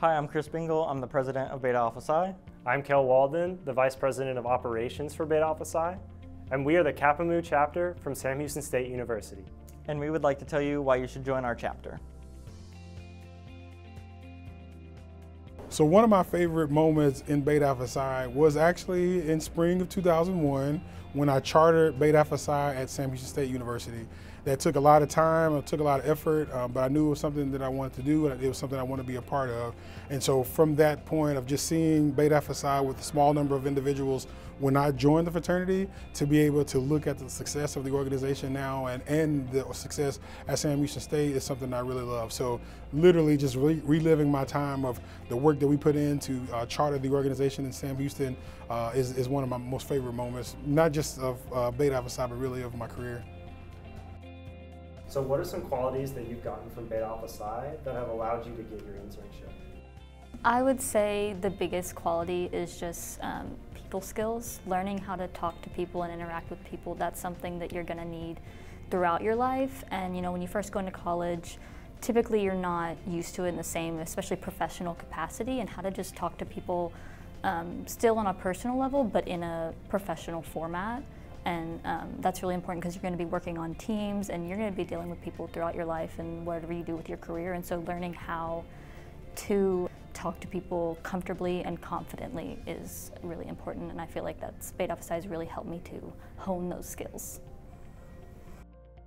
Hi, I'm Chris Bingle. I'm the president of Beta Alpha Psi. I'm Kel Walden, the vice president of operations for Beta Alpha Psi, and we are the Kappa Mu chapter from Sam Houston State University. And we would like to tell you why you should join our chapter. So one of my favorite moments in Beta Alpha Psi was actually in spring of 2001 when I chartered Beta Alpha Psi at Sam Houston State University. That took a lot of time, it took a lot of effort, um, but I knew it was something that I wanted to do and it was something I wanted to be a part of. And so from that point of just seeing Beta Alpha Psi with a small number of individuals when I joined the fraternity to be able to look at the success of the organization now and, and the success at Sam Houston State is something I really love. So literally just re reliving my time of the work that we put in to uh, charter the organization in Sam Houston uh, is, is one of my most favorite moments, not just of uh, Beta Alpha Psi, but really of my career. So what are some qualities that you've gotten from Beta Alpha Psi that have allowed you to get your internship? I would say the biggest quality is just um, people skills, learning how to talk to people and interact with people. That's something that you're going to need throughout your life. And you know, when you first go into college, typically you're not used to it in the same, especially professional capacity, and how to just talk to people um, still on a personal level, but in a professional format. And um, that's really important because you're going to be working on teams and you're going to be dealing with people throughout your life and whatever you do with your career. And so learning how to talk to people comfortably and confidently is really important. And I feel like that Spade Psi has really helped me to hone those skills.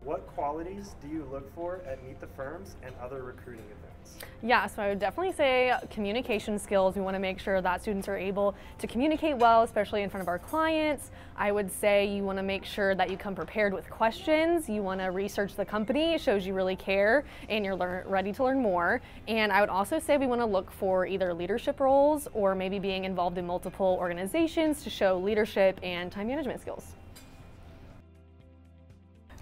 What qualities do you look for at Meet the Firms and other recruiting events? Yeah, so I would definitely say communication skills. We want to make sure that students are able to communicate well, especially in front of our clients. I would say you want to make sure that you come prepared with questions. You want to research the company. It shows you really care and you're ready to learn more. And I would also say we want to look for either leadership roles or maybe being involved in multiple organizations to show leadership and time management skills.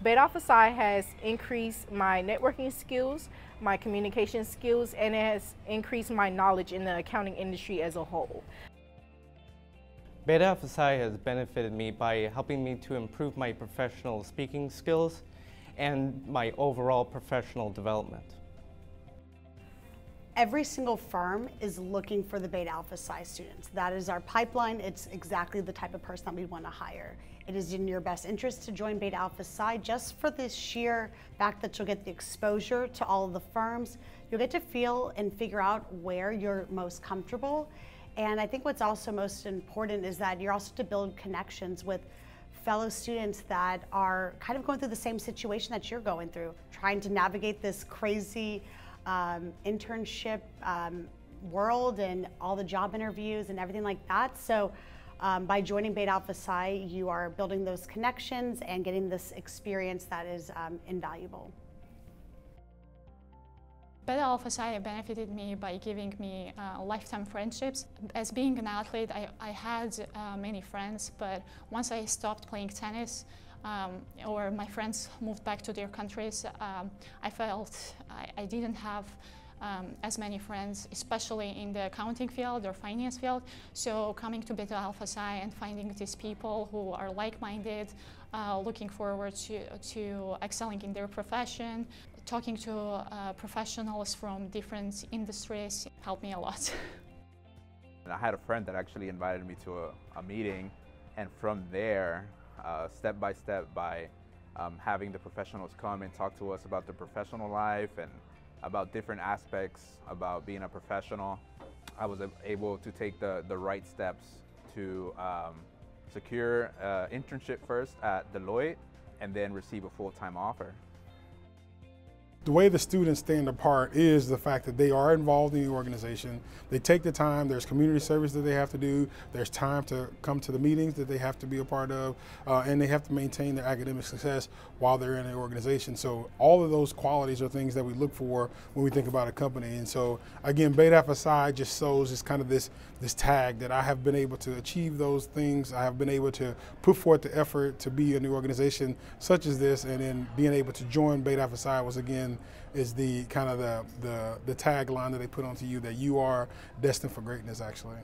Beta Alpha Psi has increased my networking skills, my communication skills, and it has increased my knowledge in the accounting industry as a whole. Beta Alpha Psi has benefited me by helping me to improve my professional speaking skills and my overall professional development. Every single firm is looking for the Beta Alpha Psi students. That is our pipeline. It's exactly the type of person that we want to hire. It is in your best interest to join Beta Alpha Psi just for this sheer fact that you'll get the exposure to all of the firms. You'll get to feel and figure out where you're most comfortable. And I think what's also most important is that you're also to build connections with fellow students that are kind of going through the same situation that you're going through, trying to navigate this crazy um, internship um, world and all the job interviews and everything like that. So um, by joining Beta Alpha Psi, you are building those connections and getting this experience that is um, invaluable. Beta Alpha Psi benefited me by giving me uh, lifetime friendships. As being an athlete, I, I had uh, many friends, but once I stopped playing tennis, um, or my friends moved back to their countries, um, I felt I, I didn't have um, as many friends, especially in the accounting field or finance field. So coming to Beta Alpha Psi and finding these people who are like-minded, uh, looking forward to, to excelling in their profession, talking to uh, professionals from different industries helped me a lot. I had a friend that actually invited me to a, a meeting and from there uh, step by step by um, having the professionals come and talk to us about their professional life and about different aspects about being a professional. I was able to take the, the right steps to um, secure an internship first at Deloitte and then receive a full-time offer. The way the students stand apart is the fact that they are involved in the organization. They take the time, there's community service that they have to do, there's time to come to the meetings that they have to be a part of, uh, and they have to maintain their academic success while they're in the organization. So all of those qualities are things that we look for when we think about a company. And so again, Beta Alpha Psi just shows this kind of this, this tag that I have been able to achieve those things. I have been able to put forth the effort to be in the organization such as this, and then being able to join Beta Alpha Psi was again is the kind of the, the, the tagline that they put onto you that you are destined for greatness actually.